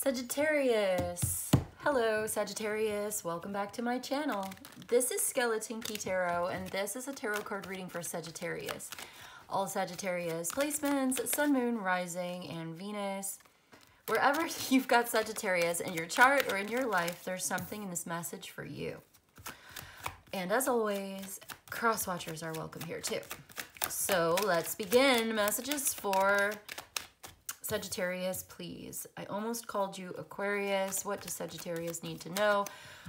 Sagittarius. Hello, Sagittarius. Welcome back to my channel. This is Skeleton Key Tarot, and this is a tarot card reading for Sagittarius. All Sagittarius placements, Sun, Moon, Rising, and Venus. Wherever you've got Sagittarius in your chart or in your life, there's something in this message for you. And as always, cross watchers are welcome here too. So let's begin. Messages for Sagittarius, please. I almost called you Aquarius. What does Sagittarius need to know?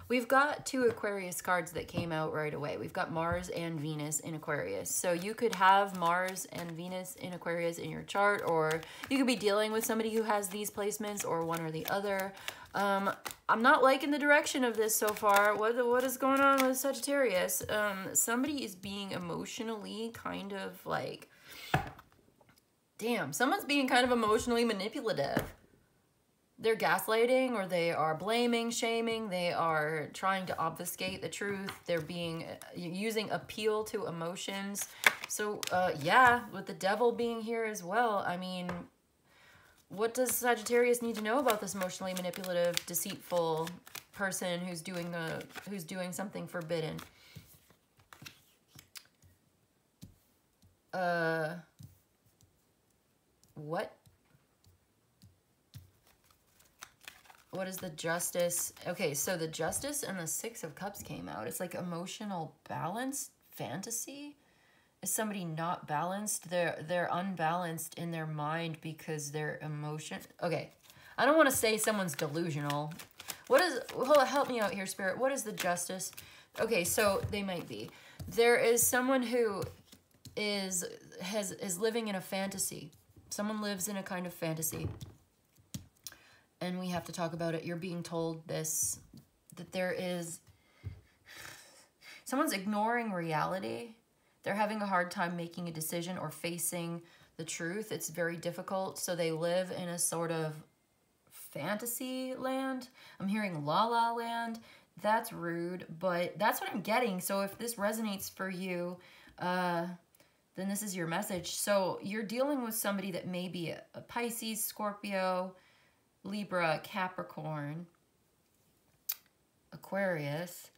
We've got two Aquarius cards that came out right away. We've got Mars and Venus in Aquarius. So you could have Mars and Venus in Aquarius in your chart, or you could be dealing with somebody who has these placements, or one or the other. Um, I'm not liking the direction of this so far. What, what is going on with Sagittarius? Um, somebody is being emotionally kind of like damn, someone's being kind of emotionally manipulative. They're gaslighting or they are blaming, shaming, they are trying to obfuscate the truth. They're being uh, using appeal to emotions. So, uh, yeah, with the devil being here as well, I mean, what does Sagittarius need to know about this emotionally manipulative, deceitful person who's doing the who's doing something forbidden? Uh what what is the justice okay so the justice and the six of cups came out. It's like emotional balance fantasy. Is somebody not balanced? They're they're unbalanced in their mind because their emotion okay. I don't want to say someone's delusional. What is hold help me out here spirit. What is the justice? Okay so they might be. There is someone who is has is living in a fantasy someone lives in a kind of fantasy and we have to talk about it. You're being told this, that there is, someone's ignoring reality. They're having a hard time making a decision or facing the truth. It's very difficult. So they live in a sort of fantasy land. I'm hearing la la land. That's rude, but that's what I'm getting. So if this resonates for you, uh, then this is your message. So you're dealing with somebody that may be a, a Pisces, Scorpio, Libra, Capricorn, Aquarius,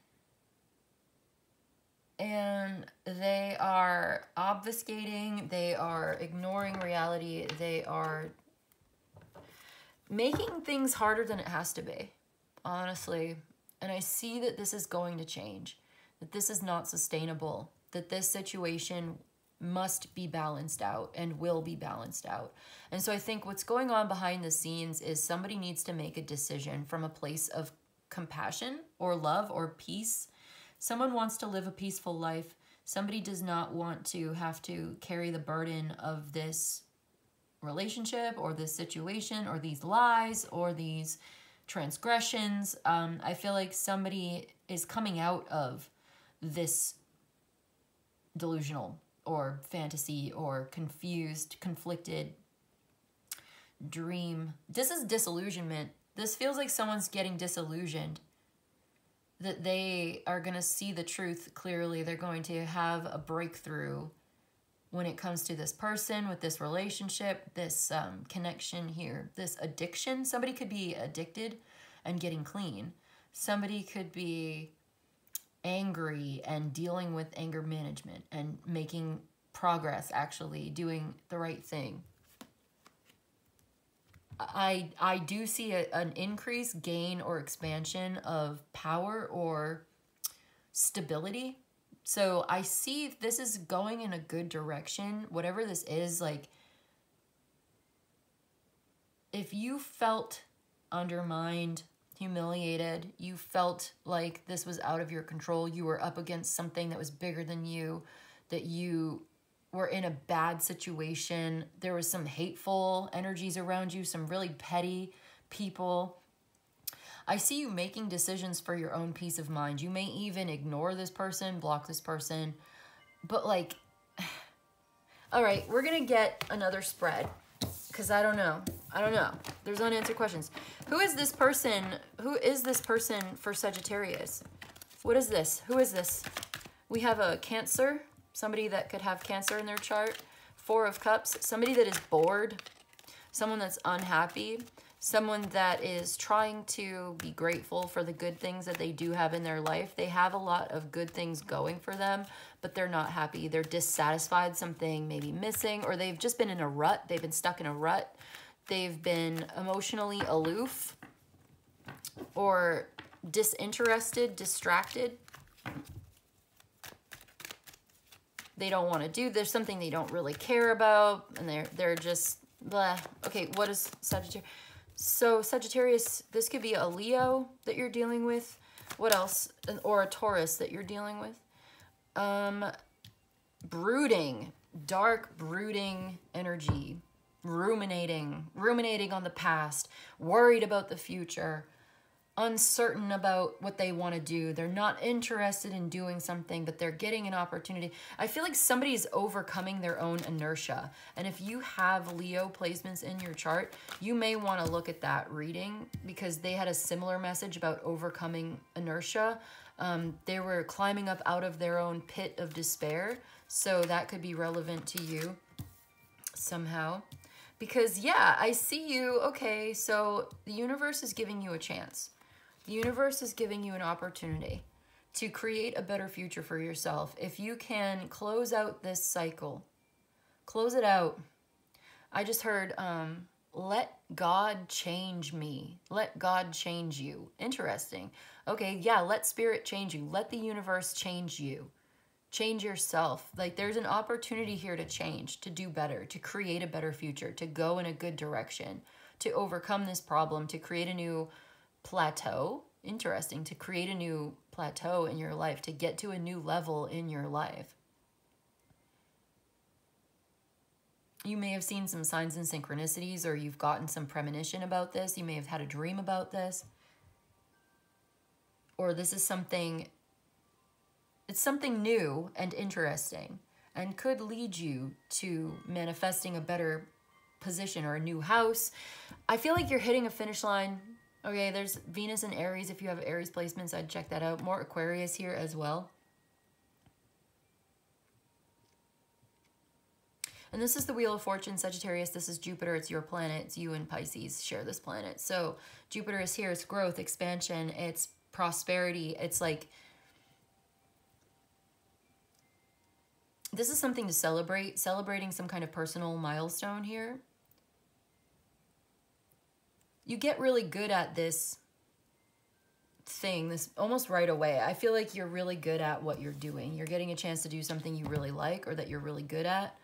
and they are obfuscating, they are ignoring reality, they are making things harder than it has to be, honestly. And I see that this is going to change, that this is not sustainable, that this situation must be balanced out and will be balanced out. And so I think what's going on behind the scenes is somebody needs to make a decision from a place of compassion or love or peace. Someone wants to live a peaceful life. Somebody does not want to have to carry the burden of this relationship or this situation or these lies or these transgressions. Um, I feel like somebody is coming out of this delusional or fantasy or confused, conflicted dream. This is disillusionment. This feels like someone's getting disillusioned. That they are going to see the truth clearly. They're going to have a breakthrough when it comes to this person, with this relationship, this um, connection here, this addiction. Somebody could be addicted and getting clean. Somebody could be angry and dealing with anger management and making progress actually doing the right thing. I i do see a, an increase gain or expansion of power or stability. So i see this is going in a good direction whatever this is like if you felt undermined humiliated, you felt like this was out of your control, you were up against something that was bigger than you, that you were in a bad situation, there was some hateful energies around you, some really petty people. I see you making decisions for your own peace of mind. You may even ignore this person, block this person, but like, all right, we're gonna get another spread because I don't know. I don't know. There's unanswered questions. Who is this person? Who is this person for Sagittarius? What is this? Who is this? We have a Cancer, somebody that could have Cancer in their chart. Four of Cups, somebody that is bored, someone that's unhappy. someone that is trying to be grateful for the good things that they do have in their life. They have a lot of good things going for them, but they're not happy. They're dissatisfied, something maybe missing, or they've just been in a rut. They've been stuck in a rut. They've been emotionally aloof or disinterested, distracted. They don't want to do, there's something they don't really care about, and they're, they're just, blah. Okay, what is Sagittarius? So Sagittarius, this could be a Leo that you're dealing with. What else? Or a Taurus that you're dealing with. Um, brooding, dark brooding energy, ruminating, ruminating on the past, worried about the future, uncertain about what they want to do. They're not interested in doing something, but they're getting an opportunity. I feel like somebody's overcoming their own inertia. And if you have Leo placements in your chart, you may want to look at that reading because they had a similar message about overcoming inertia. Um, they were climbing up out of their own pit of despair. So that could be relevant to you somehow. Because, yeah, I see you. Okay, so the universe is giving you a chance. The universe is giving you an opportunity to create a better future for yourself. If you can close out this cycle, close it out. I just heard, um, let God change me. Let God change you. Interesting. Okay, yeah, let spirit change you. Let the universe change you. Change yourself. Like there's an opportunity here to change, to do better, to create a better future, to go in a good direction, to overcome this problem, to create a new plateau. Interesting. To create a new plateau in your life, to get to a new level in your life. You may have seen some signs and synchronicities, or you've gotten some premonition about this. You may have had a dream about this. Or this is something, it's something new and interesting and could lead you to manifesting a better position or a new house. I feel like you're hitting a finish line Okay, there's Venus and Aries. If you have Aries placements, I'd check that out. More Aquarius here as well. And this is the Wheel of Fortune, Sagittarius. This is Jupiter. It's your planet. It's you and Pisces share this planet. So Jupiter is here. It's growth, expansion. It's prosperity. It's like... This is something to celebrate. Celebrating some kind of personal milestone here you get really good at this thing this almost right away. I feel like you're really good at what you're doing. You're getting a chance to do something you really like or that you're really good at.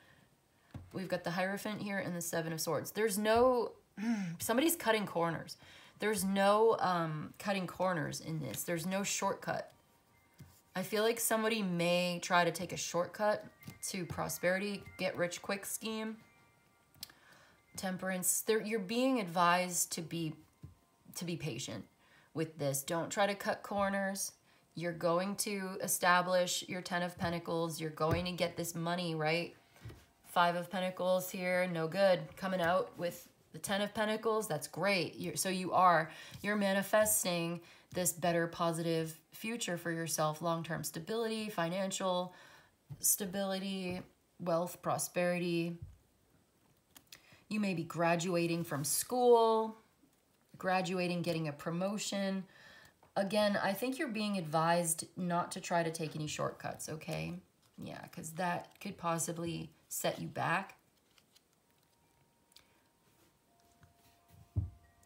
We've got the Hierophant here and the Seven of Swords. There's no, somebody's cutting corners. There's no um, cutting corners in this. There's no shortcut. I feel like somebody may try to take a shortcut to prosperity, get rich quick scheme. Temperance you're being advised to be to be patient with this. Don't try to cut corners. You're going to establish your 10 of pentacles. You're going to get this money right? Five of pentacles here no good. Coming out with the 10 of pentacles that's great. You're, so you are. You're manifesting this better positive future for yourself long-term stability financial stability wealth prosperity you may be graduating from school, graduating, getting a promotion. Again, I think you're being advised not to try to take any shortcuts, okay? Yeah, because that could possibly set you back.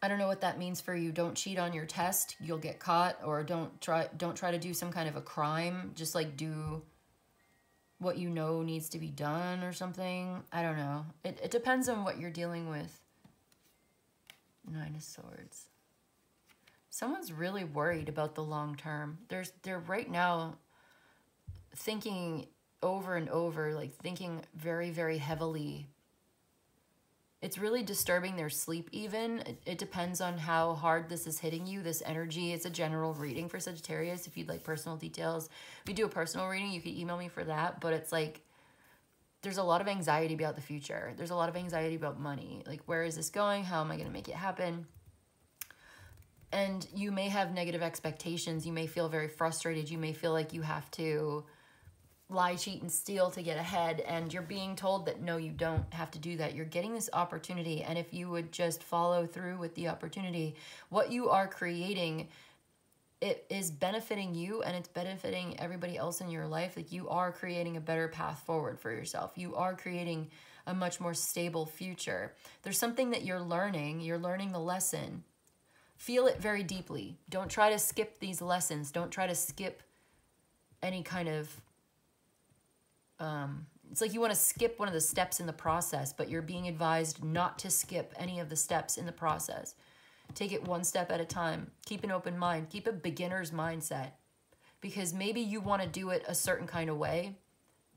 I don't know what that means for you. Don't cheat on your test. You'll get caught or don't try don't try to do some kind of a crime. Just like do what you know needs to be done or something. I don't know. It, it depends on what you're dealing with. Nine of Swords. Someone's really worried about the long term. There's they're right now thinking over and over, like thinking very, very heavily it's really disturbing their sleep even. It, it, depends on how hard this is hitting you, this energy. It's a general reading for Sagittarius. If you'd like personal details, we do a personal reading. You can email me for that. But it's like, there's a lot of anxiety about the future. There's a lot of anxiety about money. Like, where is this going? How am I going to make it happen? And you may have negative expectations. You may feel very frustrated. You may feel like you have to lie, cheat, and steal to get ahead. And you're being told that no, you don't have to do that. You're getting this opportunity. And if you would just follow through with the opportunity, what you are creating it is benefiting you and it's benefiting everybody else in your life like you are creating a better path forward for yourself you are creating a much more stable future there's something that you're learning you're learning the lesson feel it very deeply don't try to skip these lessons don't try to skip any kind of um, it's like you want to skip one of the steps in the process but you're being advised not to skip any of the steps in the process Take it one step at a time. Keep an open mind. Keep a beginner's mindset. Because maybe you want to do it a certain kind of way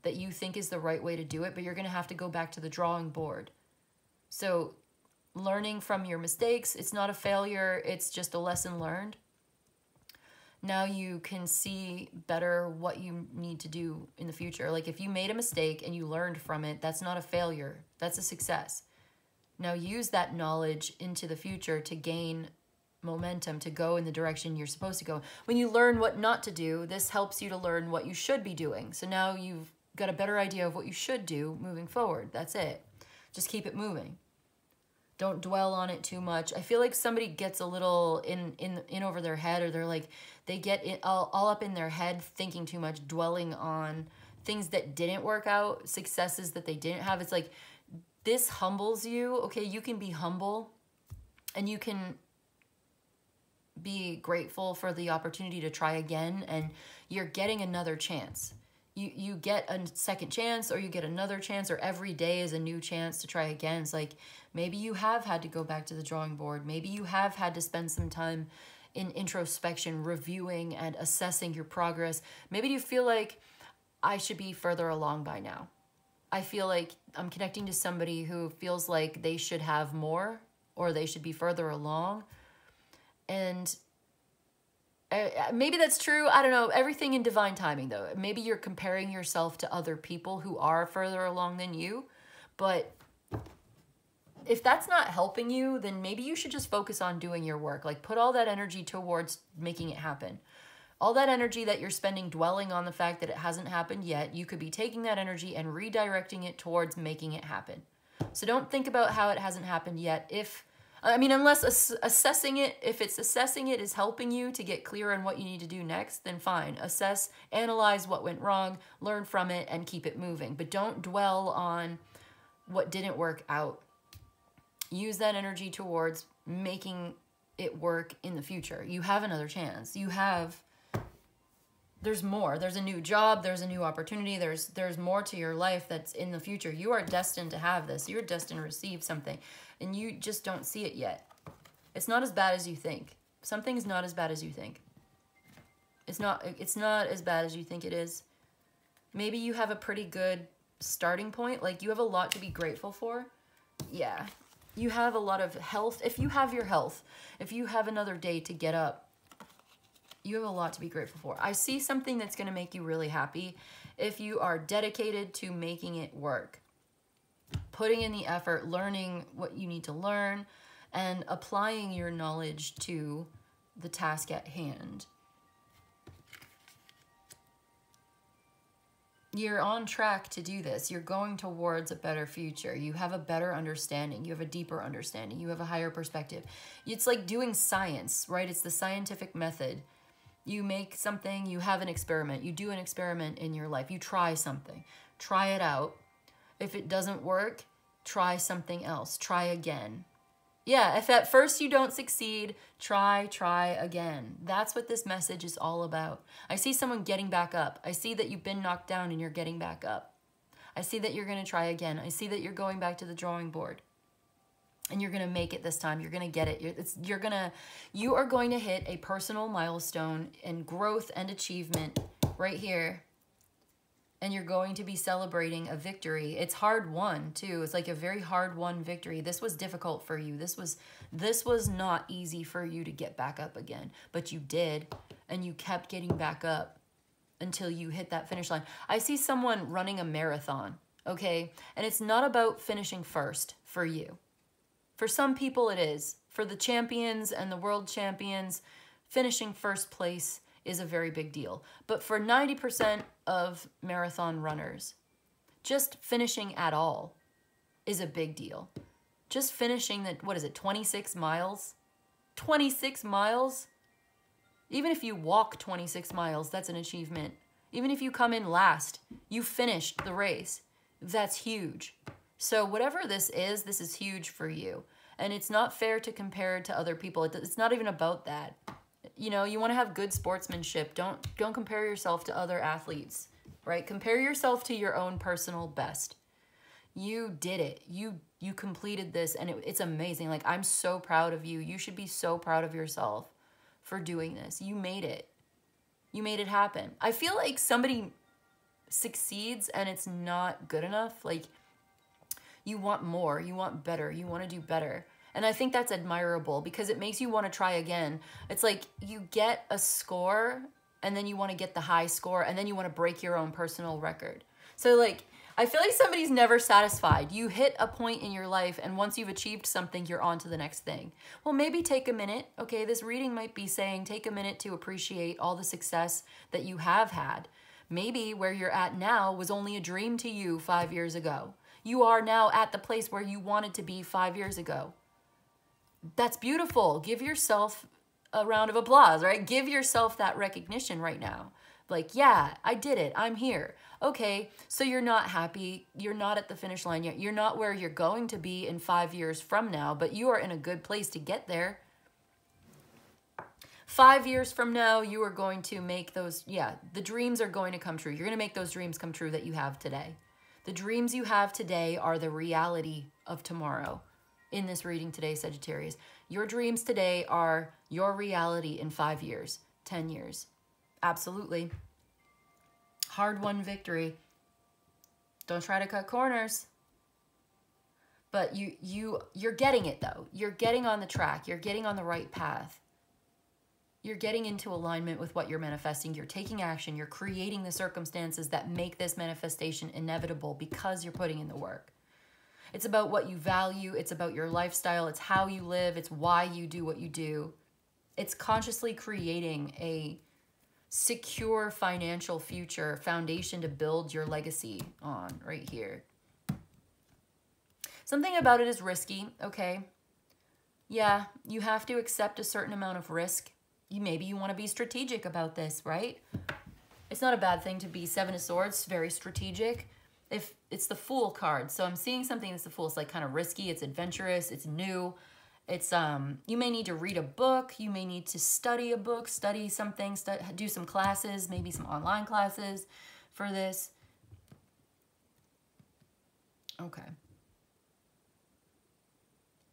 that you think is the right way to do it, but you're going to have to go back to the drawing board. So, learning from your mistakes, it's not a failure, it's just a lesson learned. Now you can see better what you need to do in the future. Like if you made a mistake and you learned from it, that's not a failure, that's a success. Now use that knowledge into the future to gain momentum to go in the direction you're supposed to go. When you learn what not to do, this helps you to learn what you should be doing. So now you've got a better idea of what you should do moving forward. That's it. Just keep it moving. Don't dwell on it too much. I feel like somebody gets a little in in in over their head or they're like they get it all, all up in their head thinking too much, dwelling on things that didn't work out, successes that they didn't have. It's like this humbles you. Okay, you can be humble and you can be grateful for the opportunity to try again and you're getting another chance. You you get a second chance or you get another chance or every day is a new chance to try again. It's like maybe you have had to go back to the drawing board. Maybe you have had to spend some time in introspection, reviewing and assessing your progress. Maybe you feel like I should be further along by now. I feel like I'm connecting to somebody who feels like they should have more or they should be further along. And uh, maybe that's true. I don't know. Everything in divine timing, though. Maybe you're comparing yourself to other people who are further along than you. But if that's not helping you, then maybe you should just focus on doing your work. Like put all that energy towards making it happen all that energy that you're spending dwelling on the fact that it hasn't happened yet, you could be taking that energy and redirecting it towards making it happen. So don't think about how it hasn't happened yet. If, I mean, unless ass assessing it, if it's assessing it is helping you to get clear on what you need to do next, then fine. Assess, analyze what went wrong, learn from it, and keep it moving. But don't dwell on what didn't work out. Use that energy towards making it work in the future. You have another chance. You have there's more. There's a new job. There's a new opportunity. There's there's more to your life that's in the future. You are destined to have this. You're destined to receive something and you just don't see it yet. It's not as bad as you think. Something's not as bad as you think. It's not it's not as bad as you think it is. Maybe you have a pretty good starting point. Like you have a lot to be grateful for. Yeah. You have a lot of health. If you have your health if you have another day to get up you have a lot to be grateful for. I see something that's going to make you really happy if you are dedicated to making it work. Putting in the effort, learning what you need to learn, and applying your knowledge to the task at hand. You're on track to do this. You're going towards a better future. You have a better understanding. You have a deeper understanding. You have a higher perspective. It's like doing science, right? It's the scientific method you make something, you have an experiment, you do an experiment in your life, you try something, try it out. If it doesn't work, try something else, try again. Yeah, if at first you don't succeed, try, try again. That's what this message is all about. I see someone getting back up. I see that you've been knocked down and you're getting back up. I see that you're going to try again. I see that you're going back to the drawing board and you're going to make it this time. You're going to get it. You're, you're going to, you are going to hit a personal milestone in growth and achievement right here. And you're going to be celebrating a victory. It's hard won too. It's like a very hard won victory. This was difficult for you. This was, this was not easy for you to get back up again, but you did. And you kept getting back up until you hit that finish line. I see someone running a marathon. Okay. And it's not about finishing first for you for some people, it is. For the champions and the world champions, finishing first place is a very big deal. But for 90% of marathon runners, just finishing at all is a big deal. Just finishing that, what is it, 26 miles? 26 miles? Even if you walk 26 miles, that's an achievement. Even if you come in last, you finished the race. That's huge. So, whatever this is, this is huge for you. And it's not fair to compare it to other people. It's not even about that. You know, you want to have good sportsmanship. Don't don't compare yourself to other athletes, right? Compare yourself to your own personal best. You did it. You you completed this and it, it's amazing. Like I'm so proud of you. You should be so proud of yourself for doing this. You made it. You made it happen. I feel like somebody succeeds and it's not good enough. Like you want more, you want better, you want to do better. And I think that's admirable because it makes you want to try again. It's like you get a score and then you want to get the high score and then you want to break your own personal record. So like I feel like somebody's never satisfied. You hit a point in your life, and once you've achieved something, you're on to the next thing. Well, maybe take a minute. Okay, this reading might be saying take a minute to appreciate all the success that you have had. Maybe where you're at now was only a dream to you five years ago. You are now at the place where you wanted to be five years ago. That's beautiful. Give yourself a round of applause, right? Give yourself that recognition right now. Like, yeah, I did it. I'm here. Okay, so you're not happy. You're not at the finish line yet. You're not where you're going to be in five years from now, but you are in a good place to get there. Five years from now, you are going to make those, yeah, the dreams are going to come true. You're going to make those dreams come true that you have today. The dreams you have today are the reality of tomorrow in this reading today, Sagittarius. Your dreams today are your reality in five years, 10 years. Absolutely. Hard won victory. Don't try to cut corners. But you you you're getting it though. You're getting on the track. You're getting on the right path. You're getting into alignment with what you're manifesting. You're taking action. You're creating the circumstances that make this manifestation inevitable because you're putting in the work. It's about what you value, it's about your lifestyle, it's how you live, it's why you do what you do. It's consciously creating a secure financial future foundation to build your legacy on right here. Something about it is risky, okay? Yeah, you have to accept a certain amount of risk. You maybe you want to be strategic about this, right? It's not a bad thing to be seven of swords, very strategic. If it's the fool card, so I'm seeing something that's the fool. It's like kind of risky, it's adventurous, it's new. It's um you may need to read a book, you may need to study a book, study something, stu do some classes, maybe some online classes for this. Okay.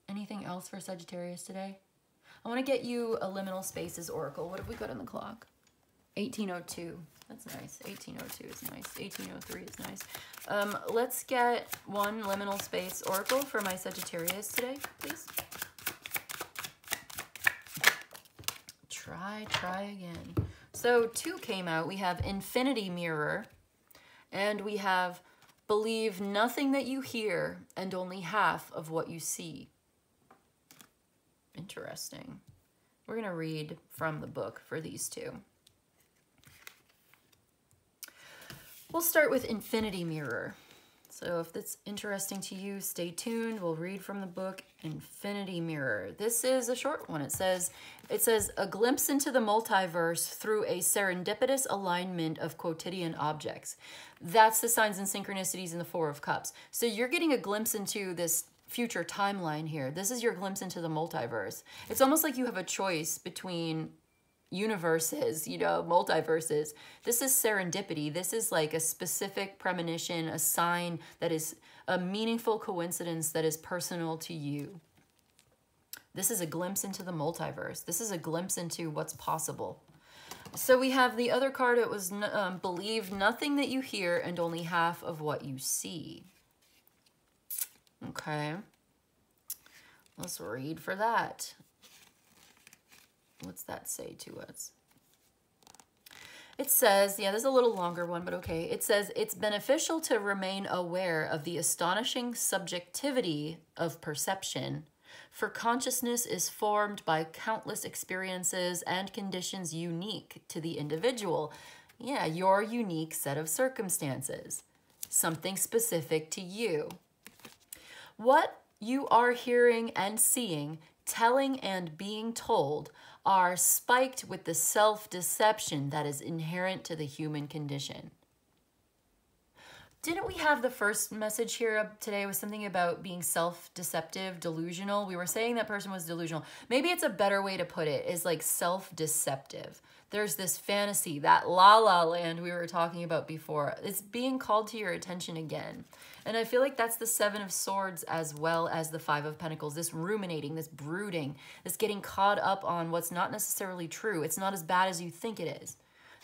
Anything else for Sagittarius today? I want to get you a liminal spaces oracle. What have we got on the clock? 1802. That's nice. 1802 is nice. 1803 is nice. Um, let's get one liminal space oracle for my Sagittarius today, please. Try, try again. So two came out. We have Infinity Mirror, and we have Believe nothing that you hear and only half of what you see. Interesting. We're going to read from the book for these two. We'll start with Infinity Mirror. So if that's interesting to you, stay tuned. We'll read from the book Infinity Mirror. This is a short one. It says it says a glimpse into the multiverse through a serendipitous alignment of quotidian objects. That's the signs and synchronicities in the 4 of cups. So you're getting a glimpse into this future timeline here. This is your glimpse into the multiverse. It's almost like you have a choice between universes, you know, multiverses. This is serendipity. This is like a specific premonition, a sign that is a meaningful coincidence that is personal to you. This is a glimpse into the multiverse. This is a glimpse into what's possible. So we have the other card. It was um, believe nothing that you hear and only half of what you see. Okay. Let's read for that. What's that say to us? It says, yeah, there's a little longer one, but okay. It says, it's beneficial to remain aware of the astonishing subjectivity of perception For consciousness is formed by countless experiences and conditions unique to the individual. Yeah, your unique set of circumstances, something specific to you. What you are hearing and seeing, telling and being told are spiked with the self deception that is inherent to the human condition. Didn't we have the first message here today was something about being self-deceptive, delusional? We were saying that person was delusional. Maybe it's a better way to put it is like self-deceptive. There's this fantasy, that la la land we were talking about before. It's being called to your attention again. And I feel like that's the Seven of Swords as well as the Five of Pentacles. This ruminating, this brooding, this getting caught up on what's not necessarily true. It's not as bad as you think it is.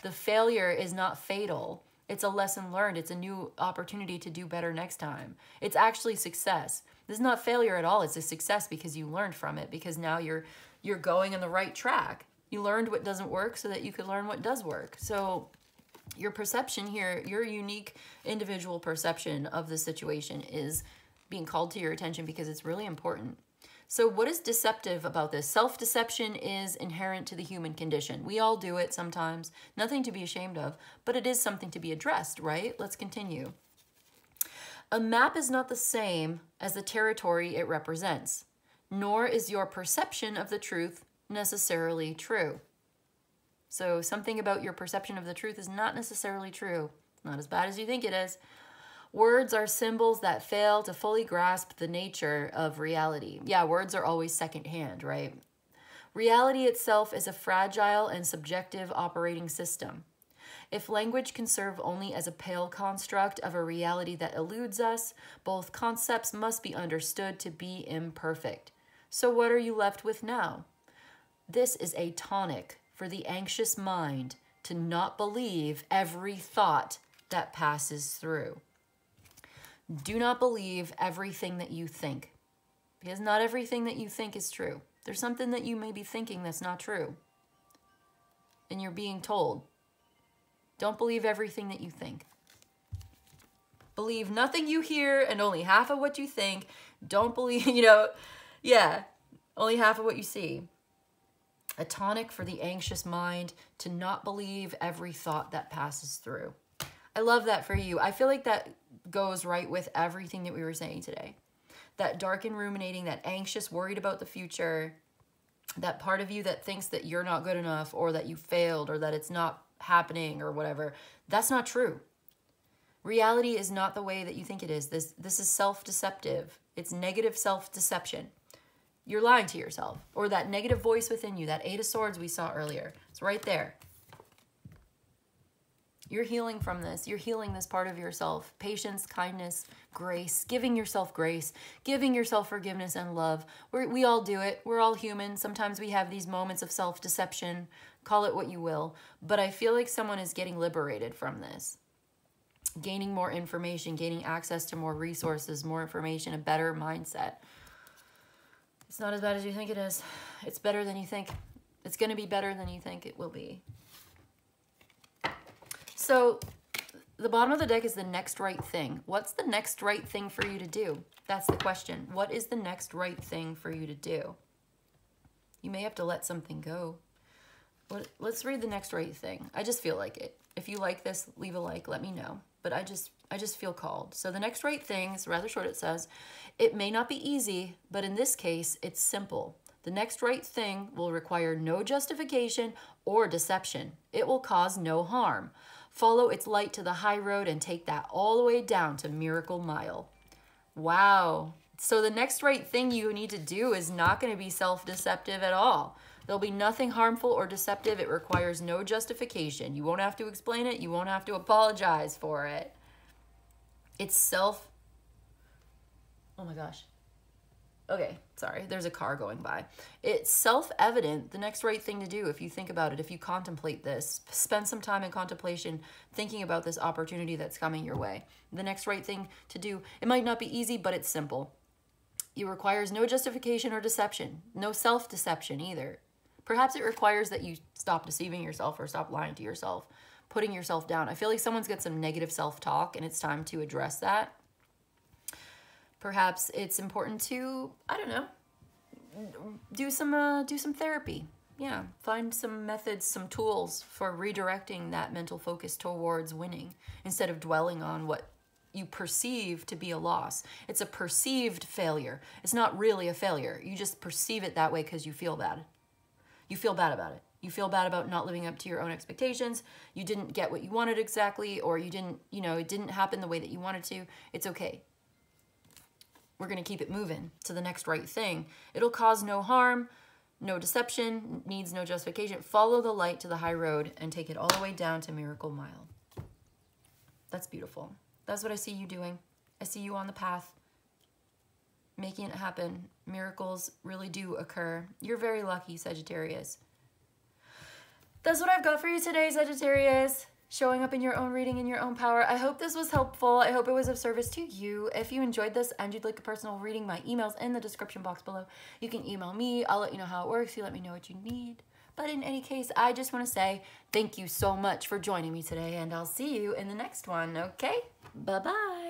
The failure is not fatal it's a lesson learned. It's a new opportunity to do better next time. It's actually success. This is not failure at all. It's a success because you learned from it because now you're you're going on the right track. You learned what doesn't work so that you could learn what does work. So your perception here, your unique individual perception of the situation is being called to your attention because it's really important. So, what is deceptive about this? Self deception is inherent to the human condition. We all do it sometimes, nothing to be ashamed of, but it is something to be addressed, right? Let's continue. A map is not the same as the territory it represents, nor is your perception of the truth necessarily true. So, something about your perception of the truth is not necessarily true. Not as bad as you think it is. Words are symbols that fail to fully grasp the nature of reality. Yeah, words are always secondhand, right? Reality itself is a fragile and subjective operating system. If language can serve only as a pale construct of a reality that eludes us, both concepts must be understood to be imperfect. So, what are you left with now? This is a tonic for the anxious mind to not believe every thought that passes through. Do not believe everything that you think because not everything that you think is true. There's something that you may be thinking that's not true. And you're being told. Don't believe everything that you think. Believe nothing you hear and only half of what you think. Don't believe, you know, yeah, only half of what you see. A tonic for the anxious mind to not believe every thought that passes through. I love that for you. I feel like that goes right with everything that we were saying today. That dark and ruminating, that anxious, worried about the future, that part of you that thinks that you're not good enough or that you failed or that it's not happening or whatever, that's not true. Reality is not the way that you think it is. This this is self-deceptive. It's negative self-deception. You're lying to yourself. Or that negative voice within you, that eight of swords we saw earlier. It's right there. You're healing from this. You're healing this part of yourself. Patience, kindness, grace, giving yourself grace, giving yourself forgiveness and love. We're, we all do it. We're all human. Sometimes we have these moments of self deception. Call it what you will. But I feel like someone is getting liberated from this. Gaining more information, gaining access to more resources, more information, a better mindset. It's not as bad as you think it is. It's better than you think. It's going to be better than you think it will be. So the bottom of the deck is the next right thing. What's the next right thing for you to do? That's the question. What is the next right thing for you to do? You may have to let something go. Let's read the next right thing. I just feel like it. If you like this, leave a like, let me know. But I just I just feel called. So the next right thing is rather short. It says, it may not be easy, but in this case, it's simple. The next right thing will require no justification or deception. It will cause no harm. Follow its light to the high road and take that all the way down to Miracle Mile. Wow. So the next right thing you need to do is not going to be self-deceptive at all. There'll be nothing harmful or deceptive. It requires no justification. You won't have to explain it. You won't have to apologize for it. It's self... Oh my gosh. Okay, sorry, there's a car going by. It's self-evident, the next right thing to do if you think about it, if you contemplate this, spend some time in contemplation thinking about this opportunity that's coming your way. The next right thing to do, it might not be easy, but it's simple. It requires no justification or deception, no self-deception either. Perhaps it requires that you stop deceiving yourself or stop lying to yourself, putting yourself down. I feel like someone's got some negative self-talk and it's time to address that Perhaps it's important to, I don't know, do some uh, do some therapy. Yeah, find some methods, some tools for redirecting that mental focus towards winning instead of dwelling on what you perceive to be a loss. It's a perceived failure. It's not really a failure. You just perceive it that way because you feel bad. You feel bad about it. You feel bad about not living up to your own expectations. You didn't get what you wanted exactly, or you didn't, you know, it didn't happen the way that you wanted to. It's okay. We're going to keep it moving to the next right thing. It'll cause no harm, no deception, needs no justification. Follow the light to the high road and take it all the way down to Miracle Mile. That's beautiful. That's what I see you doing. I see you on the path, making it happen. Miracles really do occur. You're very lucky, Sagittarius. That's what I've got for you today, Sagittarius. Showing up in your own reading in your own power. I hope this was helpful. I hope it was of service to you. If you enjoyed this and you'd like a personal reading, my email's in the description box below. You can email me. I'll let you know how it works. You let me know what you need. But in any case, I just want to say thank you so much for joining me today, and I'll see you in the next one, okay? Bye-bye.